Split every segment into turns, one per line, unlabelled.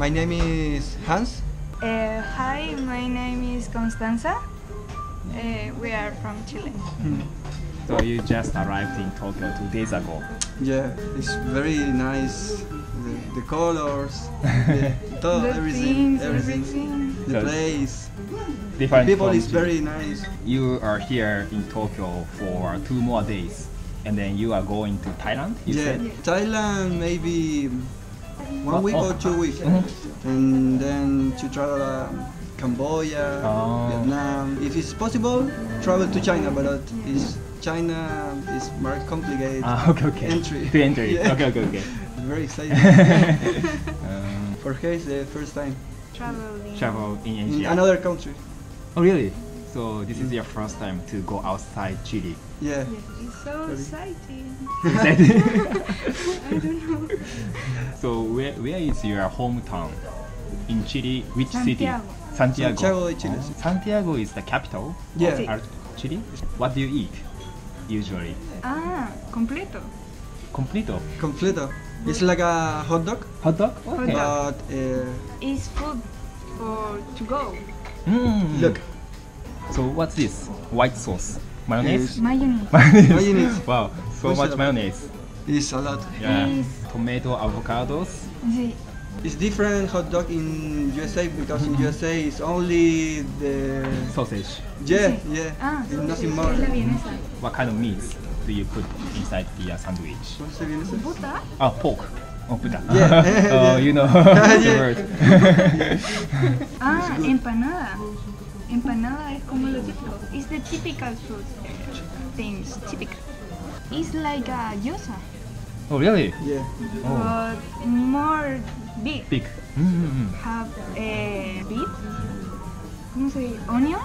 My name is Hans.
Uh, hi, my name is Constanza. Uh, we are from Chile.
So you just arrived in Tokyo two days ago.
Yeah, it's very nice. The, the colors, the,
the
everything,
things,
everything.
everything.
The
So-
place,
Different
people is very nice.
You are here in Tokyo for two more days, and then you are going to Thailand. You
yeah,
said.
Thailand maybe one week
Oh.
or two weeks, and then to travel uh, Cambodia,
Oh.
Vietnam. If it's possible, travel to China, but uh, it's China is more complicated.
Ah, okay, okay.
Entry.
To entry.
Yeah.
Okay, okay, okay.
Very exciting.
um,
For her, it's the first time
Traveling.
travel in
in
Asia.
another country.
Oh, really? So this is your first time to go outside Chile.
Yeah.
Yes, it's so exciting.
Excited?
I don't know.
so where, where is your hometown? In Chile, which
Santiago.
city? Santiago.
Santiago Chile.
Oh, Santiago is the capital
Yeah.
of Ar- Chile. What do you eat usually?
Ah, completo.
Completo.
Completo. It's like a hot dog,
Hot dog?
Okay.
but uh,
It's food for to go.
Mm.
look,
So what's this? White sauce. Mayonnaise?
Yes.
Mayonnaise.
mayonnaise.
Mayonnaise.
wow, so
What's
much
that?
mayonnaise.
it's a lot.
Yeah.
Yes.
Tomato, avocados.
Sí.
It's different hot dog in USA because in USA it's only the
Sausage.
yeah yeah
Ah,
it's nothing more.
la vienesa.
What kind of meats do you put inside the uh, sandwich?
¿Cómo se viene eso?
Ah, pork. Oh, puta.
Yeah.
oh, you know
Yeah.
the word.
Ah, empanada. Empanada es como lo típico. It's the typical food things. Typical. It's like a gyoza,
oh, really?
Yeah.
Oh,
but more big.
big. Mm-hmm. Mm.
Have a beef. ¿Cómo se dice? Onion.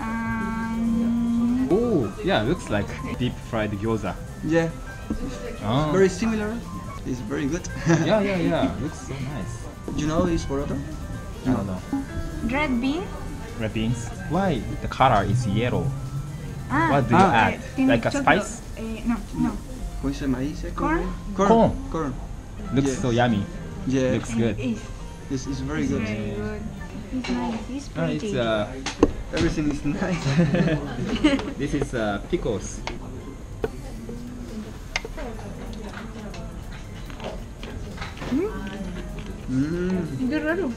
And
Oh, yeah, looks like deep fried gyoza.
Yeah.
Oh.
Very similar. It's very good.
yeah, yeah, yeah. Looks so nice.
Do you know it's poroto?
I don't know.
red bean.
Red beans. Why the color is yellow?
Ah,
What do you
Ah.
add?
eh,
Like a spice?
Eh, no, no.
¿Cómo se maíz? eh?
Corn?
Corn.
Corn.
Corn.
Looks
Yeah.
so yummy.
Yeah.
Looks good.
It's,
It's, it's very
it's
good.
very good. It's nice. It's
Ah,
pretty.
it's uh,
Everything is nice.
this is uh, pickles.
Mm,
Qué raro.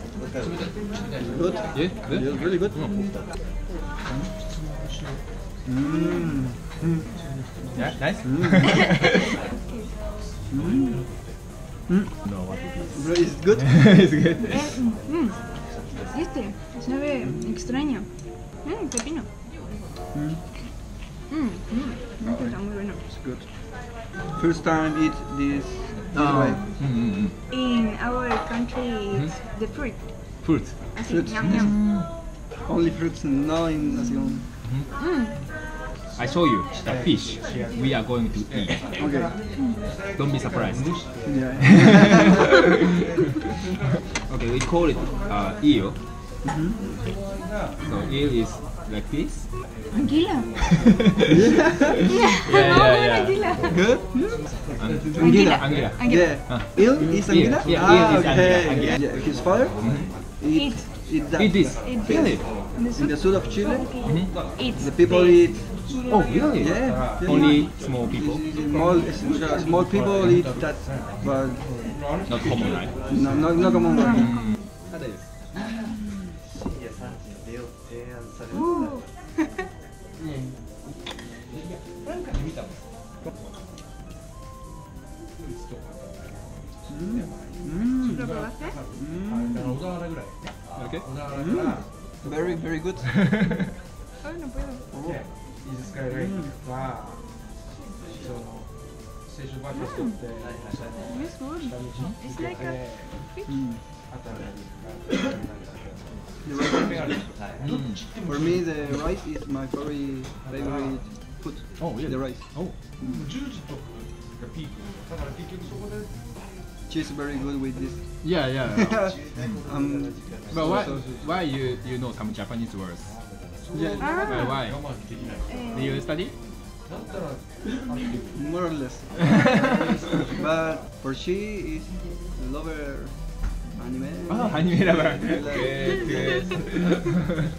good.
Yeah, good.
Yeah, really good. Mm.
Yeah, nice.
Mm.
no, what it is.
It's good.
it's good.
Eh, mm, este sabe extraño. Mm, pepino.
Mm.
Mm, mm, está muy bueno.
It's good. First time eat this, this
Oh.
way.
Mm-hmm.
In our country, it's the fruit.
Fruit.
Así,
Fruits.
ñam, ñam.
Only fruits, no in Nación.
Mm,
I show you the fish we are going to eat.
Okay.
Don't be surprised.
Yeah.
Okay, we call it uh, eel.
Mhm.
So eel is like this.
Anguila.
Yeah,
Vamos a
yeah, yeah.
anguila.
Good?
Anguila.
Anguila.
Anguila.
Anguila.
Yeah.
Ah.
Eel is
Eel.
Anguila?
Yeah,
ah,
eel is
okay.
Anguila, Anguila.
Yeah. His father eat,
Eat.
eat that.
Eat this.
Eat
Really?
In the
In the
soup.
south of Chile,
Mhm.
It's
the people eat.
Oh, really?
Yeah. yeah.
Only small people.
Small, small people eat that, but
Not common, right?
no, no, no common one.
Mm.
Uh,
Mm.
¿Lo probaste?
Mm.
Okay.
Mm. Very, very good.
Ay, no puedo.
イージスカイラインは、その青春バックにとって、
It's good.
下道
It's like a fish.
For me, the rice is my very favorite food.
Oh, yeah.
The rice.
Oh.
Mm.
She's very good with this.
Yeah, yeah.
um,
but why, why you you know some Japanese words?
Yeah.
Ah.
Why? Do you study?
More or less. but for she is lover anime.
Oh, anime lover.
Like-
Good, good.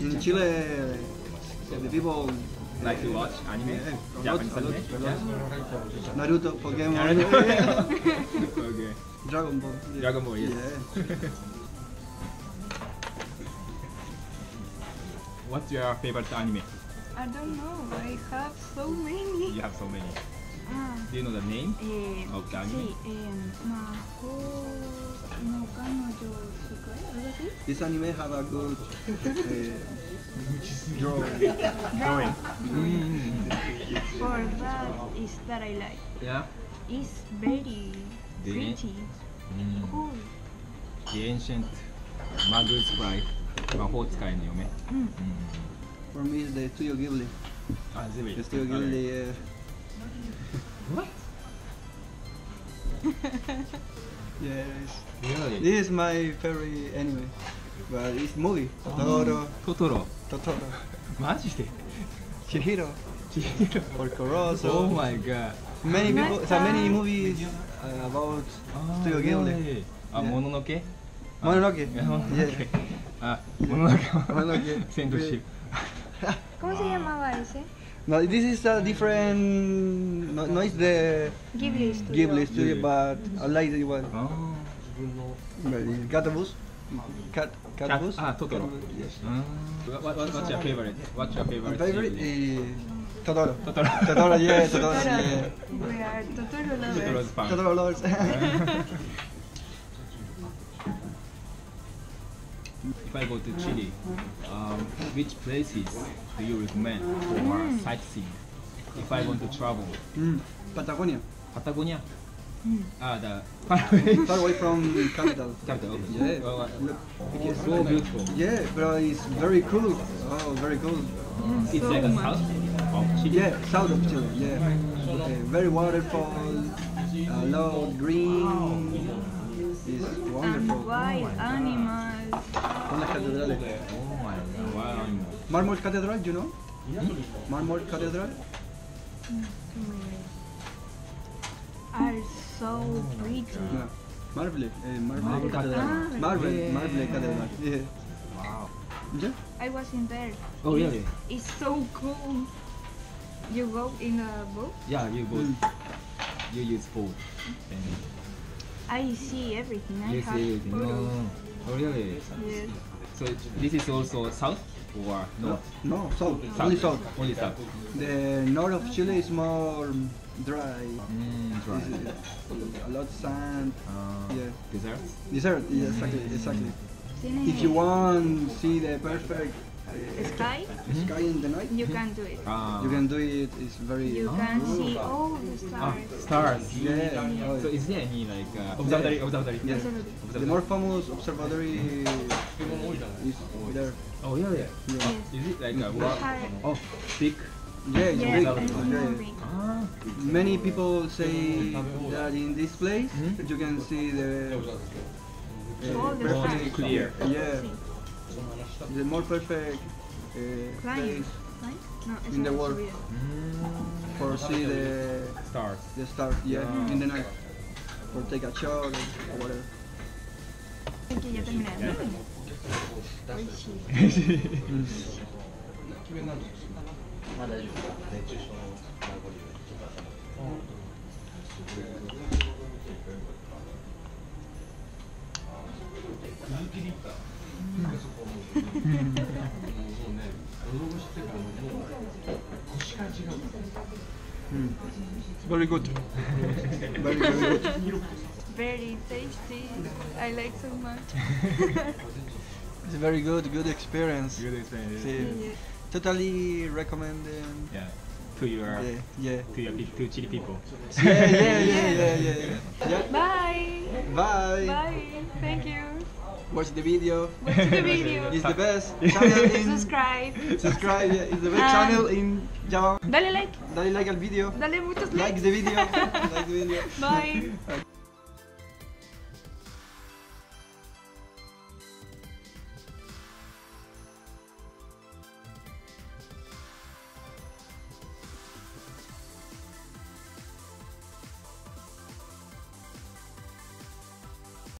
In Chile, the people
like to watch anime?
a lot,
Japanese
lot,
anime?
lot.
Yeah.
Naruto, Pokemon,
Naruto. okay.
Dragon Ball. yeah.
Dragon Ball, yes.
Yeah.
What's your favorite anime?
I don't know, I have so many.
You have so many.
Ah.
Do you know the name?
Uh,
of Gagnon?
Sí, um,
this anime have a good uh, drawing.
drawing. Mm.
For that is that I like.
Yeah.
It's very
the,
pretty,
mm.
cool.
The ancient Magus' Bride, Mahotsukai no Yome. Mm.
Mm.
For me, it's the Studio Ghibli.
Ah,
the Studio Ghibli. Uh,
what?
yes.
Really?
This is my favorite anime. But it's movie.
Ah, Totoro. Totoro.
Totoro.
マジで
Chihiro.
Chihiro.
Porco Rosso.
Oh my god.
Many people, so many movies uh, about Studio Ghibli.
Ah, ah, yeah.
Mononoke?
Ah. Mononoke.
Yeah.
Mononoke. Yeah. Ah,
Mononoke.
Mononoke. Send to ship.
¿Cómo se llamaba?
No, this is a different. No, no it's the
Ghibli Studio.
Ghibli studio,
Ghibli.
but I like the one.
あ
But it's Catabus. Cat, Catabus.
ah, Totoro.
Catabus, Yes.
ー。What, what, what's your favorite? What's your favorite?
My
favorite?
favorite
Ghibli?
is Totoro.
Totoro.
Totoro, yeah, Totoro,
Totoro.
yeah.
We are Totoro
Totoro's
lovers.
fan.
Totoro Lords.
If I go to Chile, um, which places do you recommend for sightseeing? If I want to travel,
mm. Patagonia.
Patagonia.
Mm.
Ah, the far away
Far away from capital.
capital.
Yeah.
Oh, uh,
Look,
it's so beautiful.
Yeah, but it's very cool. Oh, very cool.
It's
So
like a
much.
south of Chile.
Yeah, south of Chile. Yeah, uh, very waterfall, a lot of green. It's
And
wonderful.
wild animals.
Con las catedrales.
Oh my god! Wow.
Marmol Cathedral, you know? Yeah. Marmol Cathedral.
Are so pretty.
No. Marble, uh, Marble
Marble
Cathedral.
Cathedral.
Marble,
Yeah.
Marble Cathedral. Yeah.
Wow.
Yeah.
I was in there.
Oh really?
It's so cool. You go in a boat.
Yeah, you go.
Mm.
You use boat. And
I see everything. I
you
have
see it.
photos.
No. Oh really?
Yes.
So this is also south or north?
No, south. Only south.
Only south.
The north of Chile is more dry.
Mm, dry.
a lot of sand.
Uh,
Yeah.
Deserts?
Desert. Yeah, exactly, exactly.
Tiene
If you want to see the perfect
sky,
sky in the night,
you can do it.
Ah.
you can do it. It's very.
You can see all the
Ah,
stars.
stars.
Yeah. oh,
So is there any like uh, observatory? Observatory.
Yeah.
Absolutely.
The more famous observatory is there.
Oh yeah, yeah.
Yeah,
Yes.
Is it like a what? Oh, big.
yeah it's
Yes,
big.
and
Yeah.
big.
Ah.
Many people say that in this place
Hmm?
you can see the uh,
All the
More
stars.
clear.
yeah the more perfect uh, place
No,
In the world.
subida.
Mm.
for see the
Stars.
the stars yeah
Yeah.
in the night or take a shot or whatever.
Que ya terminé. Mm. Oishi.
うん。Very good. very very good.
Very tasty. I like so much.
It's a very good good experience.
Good experience.
Sí. Totally recommend them.
Yeah. To your
Yeah, yeah.
to your to Chile people.
Yeah, yeah, yeah, yeah, yeah. Yeah.
Bye.
Bye.
Bye. Thank you.
Watch the video.
Watch the video.
It's the best channel in
Subscribe.
subscribe. Yeah, it's the best
Ah.
channel in Japan.
Dale like.
Dale like al video.
Dale muchos
Like the video. like the video.
Bye.